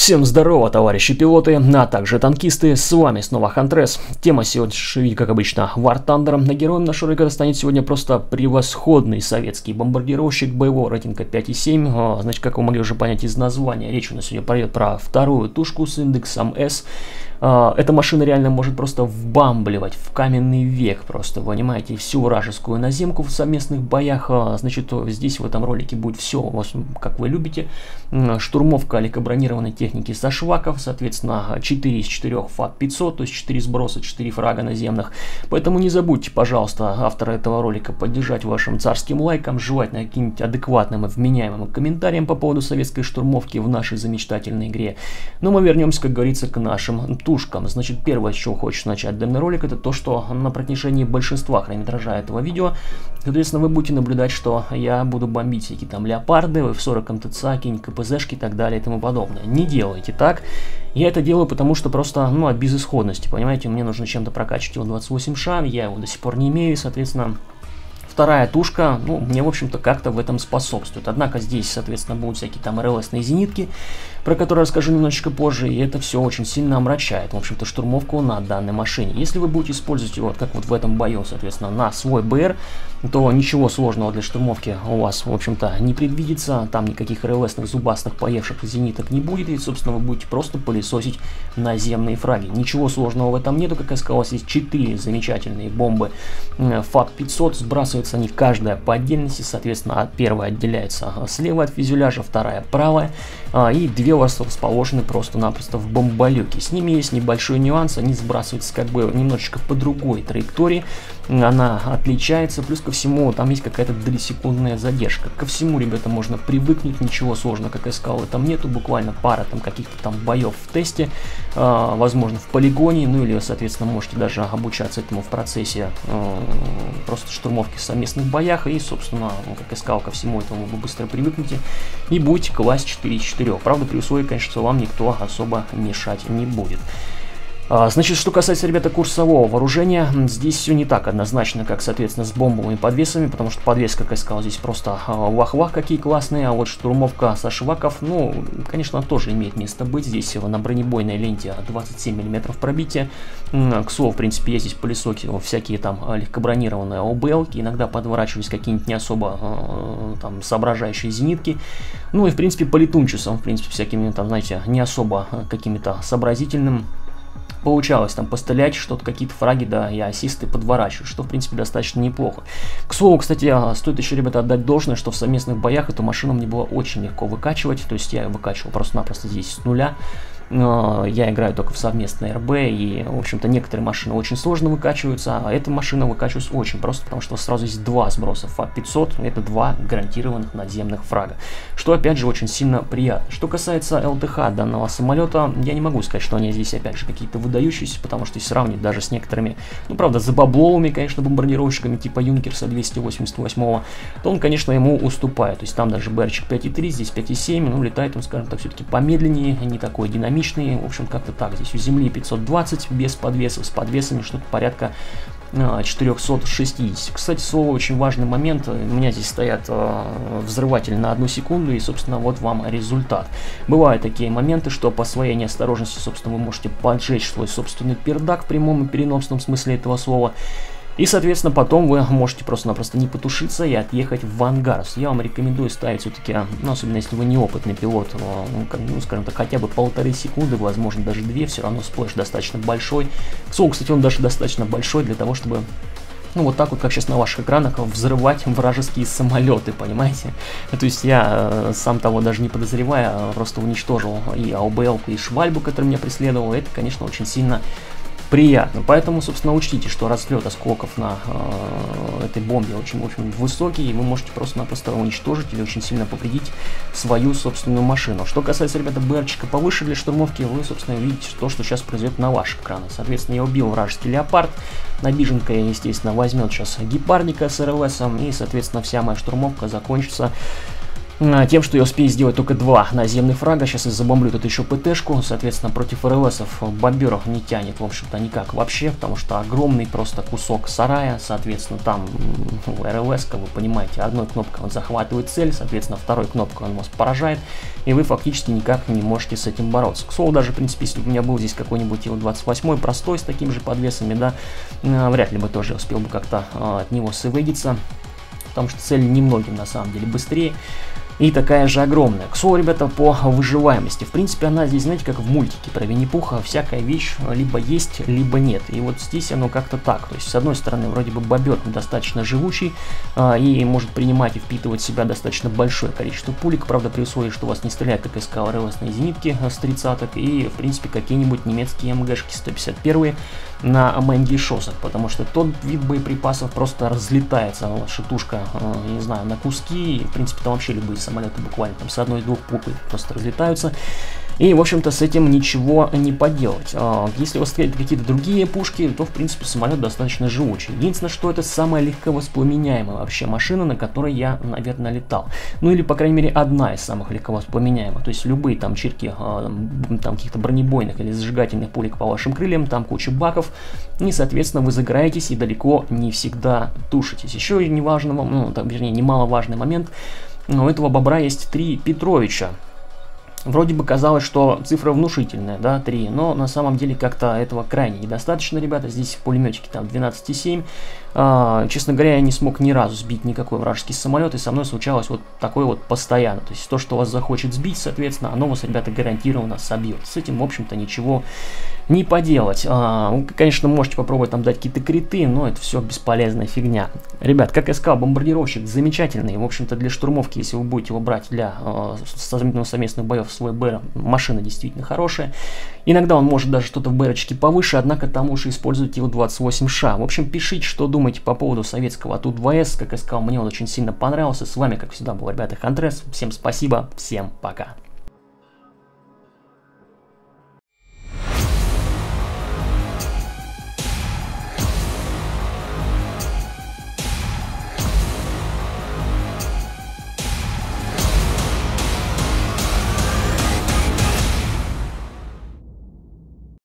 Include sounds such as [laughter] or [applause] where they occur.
Всем здорово, товарищи пилоты, а также танкисты, с вами снова Хантрес. Тема сегодняшнего как обычно, War Thunder. На героем нашего рейда станет сегодня просто превосходный советский бомбардировщик боевого рейтинга 5,7. А, значит, как вы могли уже понять из названия, речь у нас сегодня пойдет про вторую тушку с индексом S. А, эта машина реально может просто вбамбливать в каменный век просто, понимаете, всю вражескую наземку в совместных боях. А, значит, здесь в этом ролике будет все, как вы любите. Штурмовка ликобронированной техники со шваков, соответственно, 4 из 4 ФАТ-500, то есть 4 сброса, 4 фрага наземных. Поэтому не забудьте, пожалуйста, автора этого ролика поддержать вашим царским лайком, желательно каким-нибудь адекватным и вменяемым комментарием по поводу советской штурмовки в нашей замечательной игре. Но мы вернемся, как говорится, к нашим вертушкам. Значит, первое, с чего хочешь начать данный ролик, это то, что на протяжении большинства хронометража этого видео, соответственно, вы будете наблюдать, что я буду бомбить всякие там леопарды, F40 МТЦ, какие-нибудь КПЗшки и так далее и тому подобное. Не делайте так. Я это делаю, потому что просто, ну, от безысходности, понимаете, мне нужно чем-то прокачивать его 28 ша, я его до сих пор не имею, соответственно, вторая тушка, ну, мне, в общем-то, как-то в этом способствует. Однако здесь, соответственно, будут всякие там РЛСные зенитки, про которые расскажу немножечко позже, и это все очень сильно омрачает, в общем-то, штурмовку на данной машине. Если вы будете использовать его, как вот в этом бою, соответственно, на свой БР, то ничего сложного для штурмовки у вас, в общем-то, не предвидится, там никаких РЛСных зубастых поевших зениток не будет, и, собственно, вы будете просто пылесосить наземные фраги. Ничего сложного в этом нету, как я сказал, есть 4 замечательные бомбы ФАК-500, сбрасываются они каждая по отдельности, соответственно, первая отделяется слева от фюзеляжа, вторая правая, а, и две у вас расположены просто-напросто в бомболюке. С ними есть небольшой нюанс, они сбрасываются как бы немножечко по другой траектории, она отличается, плюс ко всему там есть какая-то долесекундная задержка. Ко всему, ребята, можно привыкнуть, ничего сложного, как я сказал, там нету, буквально пара там каких-то там боев в тесте, э, возможно в полигоне, ну или, соответственно, можете даже обучаться этому в процессе э, просто штурмовки в совместных боях, и, собственно, как я сказал, ко всему этому вы быстро привыкнете и будете класть 4 из 4. Правда, при условии, конечно, что вам никто особо мешать не будет. А, значит, что касается, ребята, курсового вооружения, здесь все не так однозначно, как, соответственно, с бомбовыми подвесами, потому что подвес, как я сказал, здесь просто а, вах-вах какие классные, а вот штурмовка со шваков, ну, конечно, тоже имеет место быть. Здесь на бронебойной ленте 27 мм пробития. К слову, в принципе, я здесь пылесокил всякие там легкобронированные ОБЛ, иногда подворачивались какие-нибудь не особо там соображающие зенитки. Ну и, в принципе, по в принципе, всякими там, знаете, не особо какими-то сообразительным получалось там пострелять, что-то какие-то фраги, да, и ассисты подворачивать, что, в принципе, достаточно неплохо. К слову, кстати, а, стоит еще, ребята, отдать должное, что в совместных боях эту машину мне было очень легко выкачивать, то есть я выкачивал просто-напросто здесь с нуля, я играю только в совместной РБ, и, в общем-то, некоторые машины очень сложно выкачиваются, а эта машина выкачивается очень просто, потому что сразу есть два сброса ФА-500, это два гарантированных надземных фрага, что, опять же, очень сильно приятно. Что касается ЛТХ данного самолета, я не могу сказать, что они здесь, опять же, какие-то выдающиеся, потому что если сравнить даже с некоторыми, ну, правда, забабловыми, конечно, бомбардировщиками типа Юнкерса 288, то он, конечно, ему уступает, то есть там даже БРЧик 5.3, здесь 5.7, ну, летает он, скажем так, все-таки помедленнее, не такой динамичный, динамичные, в общем, как-то так. Здесь у Земли 520 без подвесов, с подвесами что-то порядка 460. А, Кстати, слово очень важный момент. У меня здесь стоят э, взрыватели на одну секунду, и, собственно, вот вам результат. Бывают такие моменты, что по своей неосторожности, собственно, вы можете поджечь свой собственный пердак в прямом и переносном смысле этого слова. И, соответственно, потом вы можете просто-напросто не потушиться и отъехать в ангар. Я вам рекомендую ставить все-таки, ну, особенно если вы неопытный пилот, ну, ну, скажем так, хотя бы полторы секунды, возможно, даже две, все равно splash достаточно большой. К слову, кстати, он даже достаточно большой для того, чтобы ну, вот так вот, как сейчас на ваших экранах, взрывать вражеские самолеты, понимаете? [laughs] То есть я, э, сам того даже не подозревая, просто уничтожил и АОБЛ, и Швальбу, который меня преследовал. Это, конечно, очень сильно приятно. Поэтому, собственно, учтите, что разлет осколков на э, этой бомбе очень, очень высокий, и вы можете просто-напросто уничтожить или очень сильно повредить свою собственную машину. Что касается, ребята, БРчика повыше для штурмовки, вы, собственно, видите то, что сейчас произойдет на ваших экранах. Соответственно, я убил вражеский леопард, набиженка, естественно, возьмет сейчас гепардника с РЛСом, и, соответственно, вся моя штурмовка закончится тем, что я успею сделать только два наземных фрага. Сейчас я забомблю тут еще ПТшку, соответственно, против РЛСов бомберов не тянет, в общем-то, никак вообще, потому что огромный просто кусок сарая, соответственно, там РЛС, как вы понимаете, одной кнопкой он захватывает цель, соответственно, второй кнопкой он вас поражает, и вы фактически никак не можете с этим бороться. К слову, даже, в принципе, если бы у меня был здесь какой-нибудь Ил-28 простой с такими же подвесами, да, вряд ли бы тоже успел бы как-то а, от него сывыгиться, потому что цель немногим на самом деле быстрее и такая же огромная. К слову, ребята, по выживаемости. В принципе, она здесь, знаете, как в мультике про Винни-Пуха, всякая вещь либо есть, либо нет. И вот здесь оно как-то так. То есть, с одной стороны, вроде бы бобер достаточно живучий а, и может принимать и впитывать в себя достаточно большое количество пулек, правда, при условии, что вас не стреляет, как искал РЛСные зенитки с 30 и, в принципе, какие-нибудь немецкие МГшки 151 на Мэнгишосах, потому что тот вид боеприпасов просто разлетается, шитушка, э, не знаю, на куски, и, в принципе, там вообще любые самолеты буквально там с одной-двух пупы просто разлетаются. И, в общем-то, с этим ничего не поделать. А, если вы стреляете какие-то другие пушки, то, в принципе, самолет достаточно живучий. Единственное, что это самая легко воспламеняемая вообще машина, на которой я, наверное, летал. Ну, или, по крайней мере, одна из самых легко воспламеняемых. То есть, любые там чирки, а, там каких-то бронебойных или зажигательных пулек по вашим крыльям, там куча баков, и, соответственно, вы загораетесь и далеко не всегда тушитесь. Еще неважный, ну, там, вернее, немаловажный момент, у этого бобра есть три Петровича. Вроде бы казалось, что цифра внушительная, да, 3, но на самом деле как-то этого крайне недостаточно, ребята. Здесь в пулеметике там 12,7. А, честно говоря, я не смог ни разу сбить никакой вражеский самолет, и со мной случалось вот такое вот постоянно. То есть то, что вас захочет сбить, соответственно, оно вас, ребята, гарантированно собьет. С этим, в общем-то, ничего не поделать. А, конечно, можете попробовать там дать какие-то криты, но это все бесполезная фигня. Ребят, как я сказал, бомбардировщик замечательный. В общем-то, для штурмовки, если вы будете его брать для э, совместных боев в свой БР, машина действительно хорошая. Иногда он может даже что-то в БРочке повыше, однако там лучше использовать его 28Ш. В общем, пишите, что думаете по поводу советского АТУ-2С. Как я сказал, мне он очень сильно понравился. С вами, как всегда, был, ребята, Хантрес. Всем спасибо, всем пока.